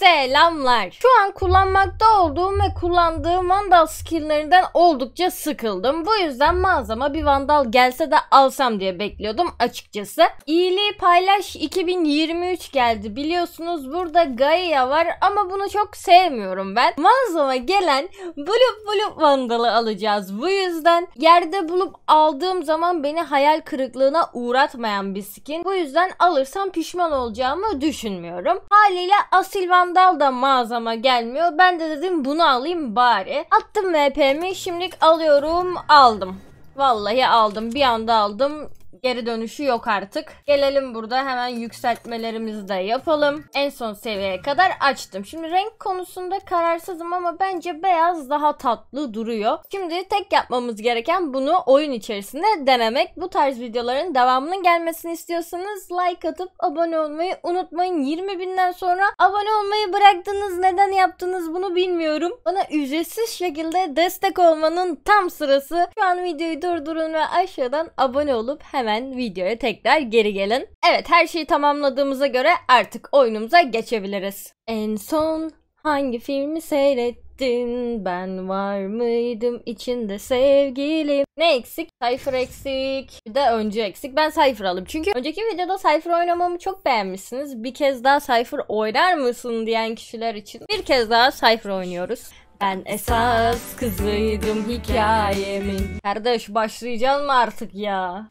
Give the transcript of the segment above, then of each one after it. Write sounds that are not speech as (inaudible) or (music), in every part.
Selamlar. Şu an kullanmakta olduğum ve kullandığım Vandal skill'lerinden oldukça sıkıldım. Bu yüzden mağazama bir Vandal gelse de alsam diye bekliyordum açıkçası. İyiliği paylaş 2023 geldi. Biliyorsunuz burada Gaia var ama bunu çok sevmiyorum ben. Mağazama gelen Blup Blup Vandal'ı alacağız. Bu yüzden yerde bulup aldığım zaman beni hayal kırıklığına uğratmayan bir skin. Bu yüzden alırsam pişman olacağımı düşünmüyorum. Haliyle Asil Vandal da mağazama gelmiyor. Ben de dedim bunu alayım bari. Attım VP'mi şimdilik alıyorum aldım. Vallahi aldım bir anda aldım geri dönüşü yok artık. Gelelim burada hemen yükseltmelerimizi de yapalım. En son seviyeye kadar açtım. Şimdi renk konusunda kararsızım ama bence beyaz daha tatlı duruyor. Şimdi tek yapmamız gereken bunu oyun içerisinde denemek. Bu tarz videoların devamının gelmesini istiyorsanız like atıp abone olmayı unutmayın. 20 binden sonra abone olmayı bıraktınız. Neden yaptınız bunu bilmiyorum. Bana ücretsiz şekilde destek olmanın tam sırası. Şu an videoyu durdurun ve aşağıdan abone olup hemen videoya tekrar geri gelin. Evet her şeyi tamamladığımıza göre artık oyunumuza geçebiliriz. En son hangi filmi seyrettin? Ben var mıydım içinde sevgilim? Ne eksik? Cypher eksik. Bir de öncü eksik. Ben Cypher alayım. Çünkü önceki videoda Cypher oynamamı çok beğenmişsiniz. Bir kez daha Cypher oynar mısın diyen kişiler için bir kez daha Cypher oynuyoruz. Ben esas kızıydım hikayemin. Kardeş başlayacağım mı artık ya?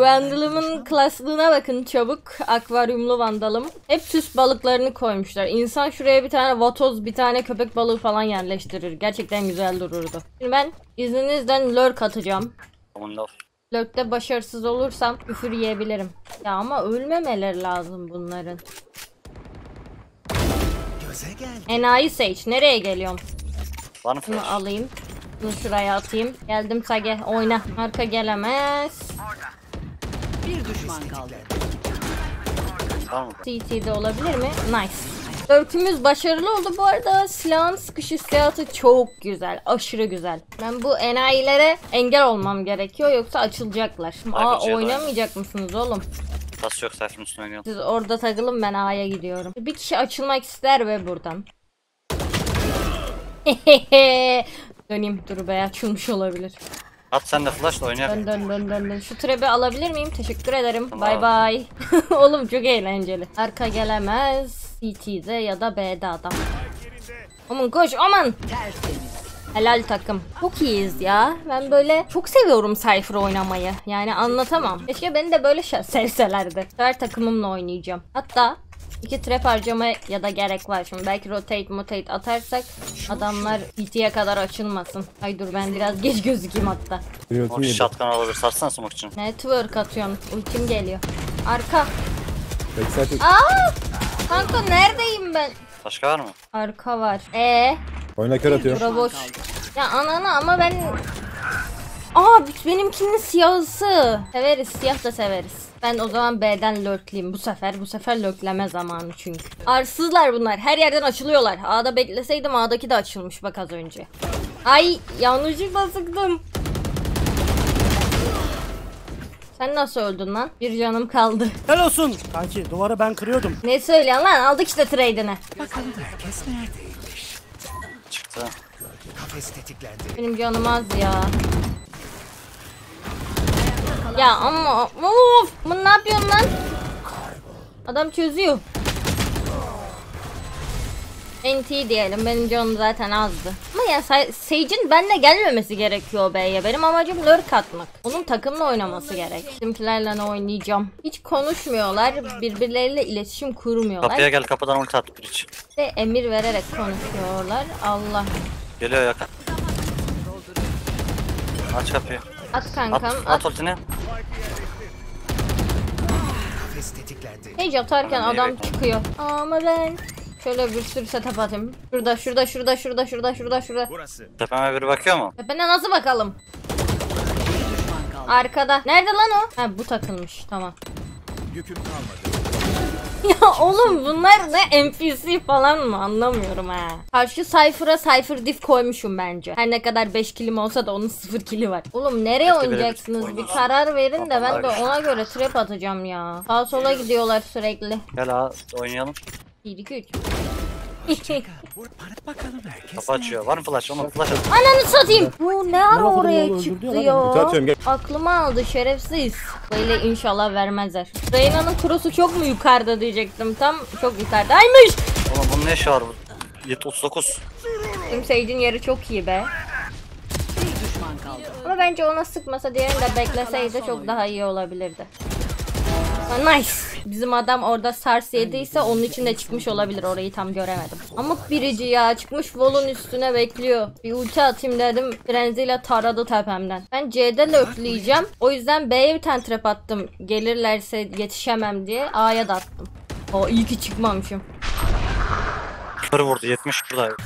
Vandalımın klaslığına bakın çabuk. Akvaryumlu vandalım. Hep süs balıklarını koymuşlar. İnsan şuraya bir tane vatoz, bir tane köpek balığı falan yerleştirir. Gerçekten güzel dururdu. Şimdi ben izninizden lurk atacağım. Laf. Lurk'te başarısız olursam küfür yiyebilirim. Ya ama ölmemeleri lazım bunların. Enayi Sage nereye geliyorsun? Var mı Bunu flash? alayım. Bunu şuraya atayım. Geldim Sage. Oyna. Arka gelemez. Bir düşman kaldı. Mı? CT'de olabilir mi? Nice. Dörtümüz başarılı oldu bu arada. Silahın sıkış hissiyatı çok güzel. Aşırı güzel. Ben bu enayilere engel olmam gerekiyor yoksa açılacaklar. Aa oynamayacak mısınız oğlum? Tas yok sayfanın üstüne oynayalım. Siz orada takılın ben A'ya gidiyorum. Bir kişi açılmak ister ve buradan. (laughs) Döneyim dur be açılmış olabilir. At sen de flash da oynayalım. Dön dön dön dön dön. Şu trebi alabilir miyim? Teşekkür ederim. Tamam. Bay bay. (laughs) Oğlum çok eğlenceli. Arka gelemez. CT'de ya da B'de adam. Aman koş aman. Tertemiz. Helal takım. Çok iyiyiz ya. Ben böyle çok seviyorum Cypher oynamayı. Yani anlatamam. Keşke beni de böyle sevselerdi. Her takımımla oynayacağım. Hatta iki trap harcama ya da gerek var. Şimdi belki rotate motate atarsak adamlar PT'ye kadar açılmasın. Ay dur ben biraz geç gözükeyim hatta. O shotgun alabilir. Satsana smoke için. Network atıyorum. Ultim geliyor. Arka. Aa! Kanka neredeyim ben? Başka var mı? Arka var. E oyuna kör atıyor. bura boş. Ya anana ama ben Aa benimkinin siyahısı. Severiz siyah da severiz. Ben o zaman B'den lurkleyeyim bu sefer. Bu sefer lurkleme zamanı çünkü. Arsızlar bunlar. Her yerden açılıyorlar. A'da bekleseydim A'daki de açılmış bak az önce. Ay yanlışlıkla sıktım. Sen nasıl öldün lan? Bir canım kaldı. Helal olsun. Kanki duvarı ben kırıyordum. Ne söylüyorsun lan? Aldık işte trade'ini. Bakalım herkes neredeymiş. Çıktı. Kafes tetiklendi. Benim canım az ya. Ya ama of, bunu ne yapıyorsun lan? Adam çözüyor. NT diyelim benim canım zaten azdı. Ama ya Sa- Sage'in benle gelmemesi gerekiyor B'ye. Benim amacım lurk atmak. Onun takımla oynaması gerek. Bizimkilerle oynayacağım. Hiç konuşmuyorlar. Birbirleriyle iletişim kurmuyorlar. Kapıya gel kapıdan ulti at bridge. Ve emir vererek konuşuyorlar. Allah. Geliyor yakın. Aç kapıyı. At At, kankam. at, At. ultini. Kafes tetiklendi. Sage atarken Adam çıkıyor. Ama ben şöyle bir sürü setup atayım. Şurada şurada şurada şurada şurada şurada şurada. Burası. Tepeme biri bakıyor mu? Tepene nasıl bakalım? Düşman kaldı. Arkada. Nerede lan o? Ha bu takılmış. Tamam. Yüküm kalmadı. (laughs) Ya oğlum bunlar ne NPC falan mı anlamıyorum ha. Karşı Cypher'a Cypher diff koymuşum bence. Her ne kadar 5 kilim olsa da onun (laughs) 0 kili var. Oğlum nereye Keşke oynayacaksınız? Bir karar verin de ben de ona göre trap atacağım ya. Sağa sola gidiyorlar sürekli. Gel ha oynayalım. 1 2 3. Vur, bana bakalım herkes Kapı açıyor. Var mı flash? Onun flash at. Ananı satayım. Bu ne ara oraya çıktı ya? Aklımı aldı şerefsiz. Böyle inşallah vermezler. Reyna'nın kurusu çok mu yukarıda diyecektim. Tam çok yukarıdaymış. Oğlum bunun ne işi var? bu? 739. Bizim Sage'in yeri çok iyi be. Bir düşman kaldı. Ama bence ona sıkmasa diğerini de bekleseydi çok daha iyi olabilirdi. Nice. Bizim adam orada sars yediyse onun için de çıkmış olabilir. Orayı tam göremedim. Amık birici ya. Çıkmış volun üstüne bekliyor. Bir ulti atayım dedim. Frenziyle taradı tepemden. Ben C'de löfleyeceğim. O yüzden B'ye bir tane trap attım. Gelirlerse yetişemem diye. A'ya da attım. O iyi ki çıkmamışım. Kör vurdu 70 burada.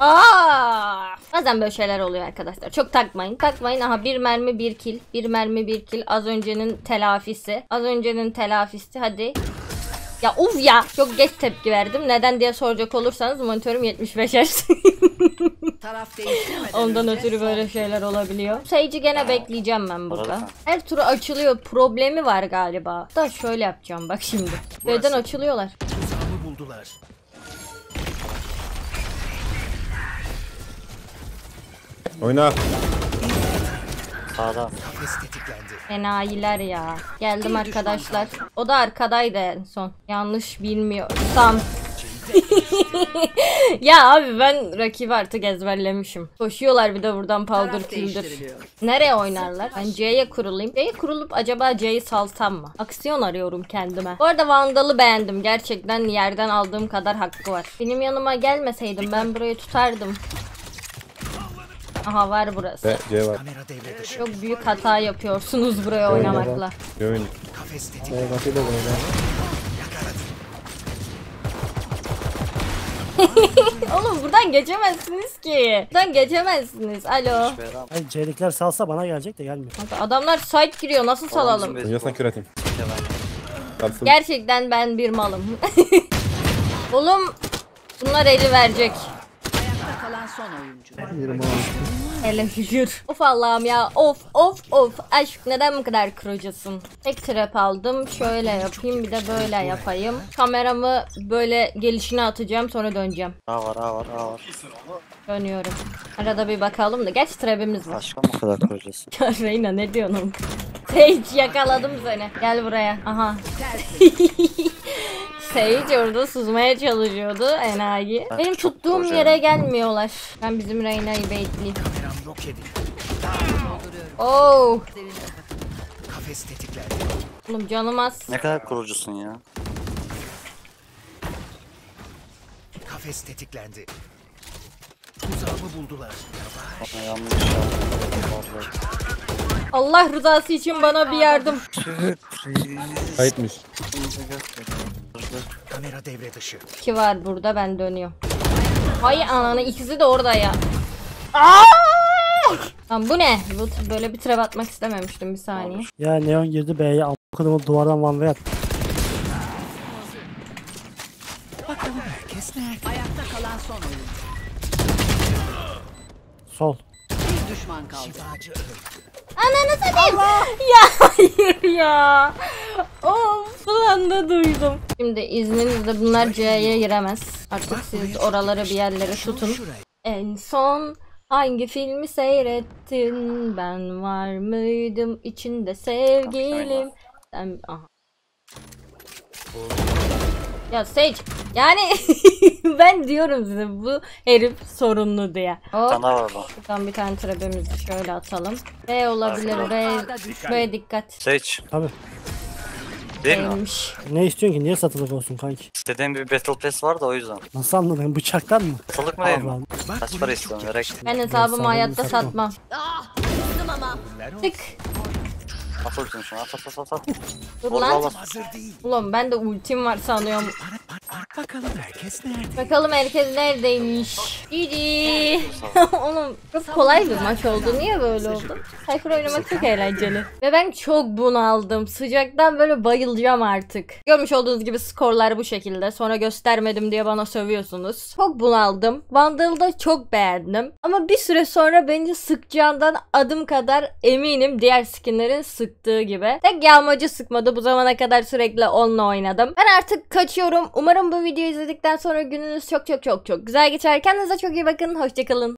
Aa! Bazen böyle şeyler oluyor arkadaşlar. Çok takmayın. Takmayın. Aha bir mermi bir kill. Bir mermi bir kill. Az öncenin telafisi. Az öncenin telafisi. Hadi. Ya uf ya. Çok geç tepki verdim. Neden diye soracak olursanız monitörüm 75 Hz. (laughs) Taraf değiştirmeden Ondan ötürü böyle şeyler olabiliyor. Sayıcı gene bekleyeceğim ben burada. Her turu açılıyor. Problemi var galiba. Da şöyle yapacağım bak şimdi. Neden açılıyorlar? tuzağımı buldular. Oyna. Sağda. Enayiler ya. Geldim arkadaşlar. O da arkadaydı en son. Yanlış bilmiyorsam. (laughs) ya abi ben rakibi artık ezberlemişim. Koşuyorlar bir de buradan paldır küldür. Nereye oynarlar? Ben C'ye kurulayım. C'ye kurulup acaba C'yi salsam mı? Aksiyon arıyorum kendime. Bu arada Vandal'ı beğendim. Gerçekten yerden aldığım kadar hakkı var. Benim yanıma gelmeseydim ben burayı tutardım. Aha var burası. Ve C var. Kamera devre dışı. Çok büyük hata yapıyorsunuz buraya oynamakla. Oyun. Kafes tetiklendi. (laughs) Oğlum buradan geçemezsiniz ki. Buradan geçemezsiniz. Alo. Ay C'likler salsa bana gelecek de gelmiyor. Kanka Adamlar site giriyor. Nasıl salalım? Oynarsan kür atayım. Gerçekten ben bir malım. (laughs) Oğlum bunlar eli verecek. Son oyuncu. Hele şükür. Of Allah'ım ya. Of of of. Aşk neden bu kadar kırıcısın? Tek trap aldım. Şöyle yapayım bir de böyle yapayım. Kameramı böyle gelişine atacağım sonra döneceğim. A var A var A var. Dönüyorum. Arada bir bakalım da. Gerçi trap'imiz var. Başka mı kadar kıracağız? (laughs) Ya Reyna ne diyorsun? Sage yakaladım seni. Gel buraya. Aha. (laughs) Sage orada sızmaya çalışıyordu enayi. Ben Benim tuttuğum yere gelmiyorlar. Ben bizim Reyna'yı bekleyeyim. Kameram yok edildi. Oo. Kafes tetiklendi. Oğlum canım az. Ne kadar kurucusun ya? Kafes tetiklendi. Tuzağımı buldular. Yanlış. Allah rızası için bana bir yardım. Kayıtmış. Kamera devre dışı. Ki var burada ben dönüyorum. Hay ananı ikisi de orada ya. Aa! Lan bu ne? Bu böyle bir trap atmak istememiştim bir saniye. Ya Neon girdi B'ye am kadını duvardan one way at. Bakalım herkes nerede? Ayakta kalan son oyuncu. Sol. Bir düşman kaldı. Şifacı öldü. Ananı satayım. (laughs) Ya hayır ya. Of son anda duydum. Şimdi izninizle bunlar C'ye giremez. Artık siz oraları bir yerlere tutun. En son hangi filmi seyrettin? Ben var mıydım içinde sevgilim? Sen... Aha. Ya Sage yani (laughs) ben diyorum size bu herif sorunlu diye. Hop. Sana var orada. Şuradan bir tane trebemizi şöyle atalım. B olabilir. B, B'ye dikkat. Sage. Tabi. Değil mi? B'ymiş. Ne istiyorsun ki? Niye satılık olsun kanki? İstediğim bir Battle Pass var da o yüzden. Nasıl anladın? Bıçaktan mı? Satılık mı değil mi? Allah'ım. Kaç para istiyorsun? Verek. Ben hesabımı hayatta satmam. satmam. Bunlar olsun. Tık. At ultini şunu at at at at. Dur Vur lan. Ulan ben de ultim var sanıyorum. Bak bakalım herkes nerede? Bakalım herkes neredeymiş. Gidi. (laughs) Oğlum çok kolay bir maç oldu. Niye böyle oldu? Cypher oynamak çok eğlenceli. Ve ben çok bunaldım. Sıcaktan böyle bayılacağım artık. Görmüş olduğunuz gibi skorlar bu şekilde. Sonra göstermedim diye bana sövüyorsunuz. Çok bunaldım. Vandal'da çok beğendim. Ama bir süre sonra beni sıkacağından adım kadar eminim diğer skinlerin sık sıktığı gibi. Tek yağmacı sıkmadı. Bu zamana kadar sürekli onunla oynadım. Ben artık kaçıyorum. Umarım bu videoyu izledikten sonra gününüz çok çok çok çok güzel geçer. Kendinize çok iyi bakın. Hoşçakalın.